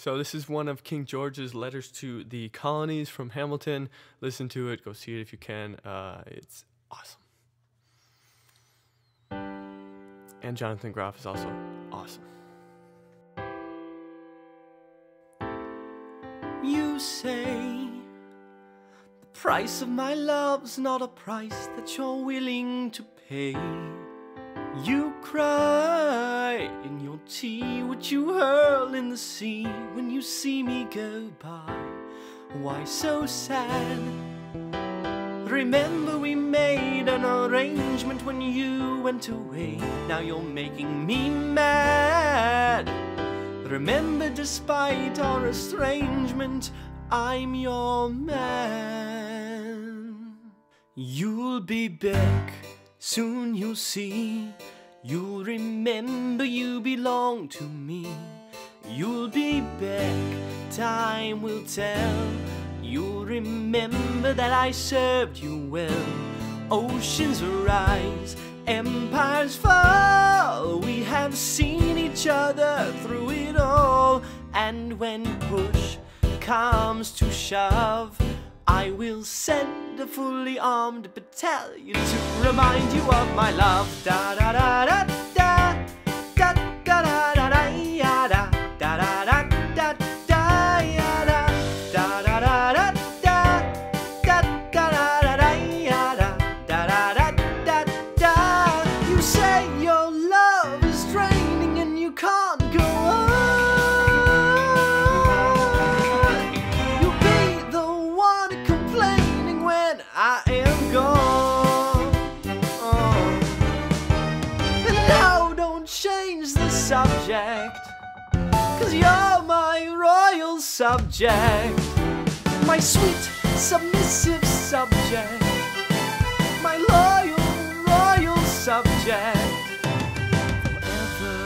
So this is one of King George's letters to the colonies from Hamilton. Listen to it. Go see it if you can. Uh, it's awesome. And Jonathan Groff is also awesome. You say the price of my love's not a price that you're willing to pay. You cry in your tea, which you hurl in the sea when you see me go by. Why so sad? Remember we made an arrangement when you went away. Now you're making me mad. Remember, despite our estrangement, I'm your man. You'll be back, soon you'll see. You'll remember you belong to me. You'll be back, time will tell. You'll remember that I served you well. Oceans rise, empires fall. We have seen each other through it all. And when push comes to shove, I will send a fully armed battalion to remind you of my love. Da da da da da da da da da da ya da da da da da da ya da da da da da da da da da da da ya da da da da da da. You say your love is draining and you can't subject. Cause you're my royal subject. My sweet, submissive subject. My loyal, royal subject. Forever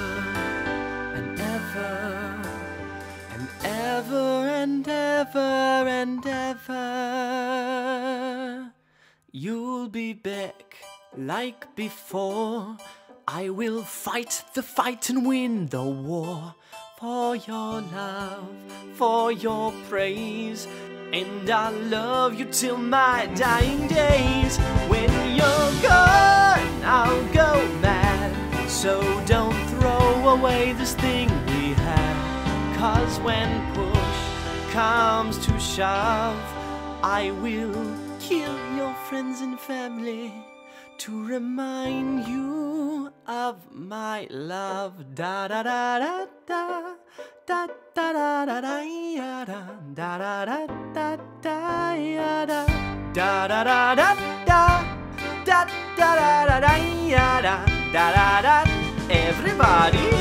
and ever and ever and ever and ever. You'll be back like before. I will fight the fight and win the war for your love, for your praise. And I'll love you till my dying days. When you're gone, I'll go mad. So don't throw away this thing we have. Cause when push comes to shove, I will kill your friends and family to remind you of my love. Da da da da da. Da da da da da ya da da da da da da ya da da da da da da da da da da da ya da da da da everybody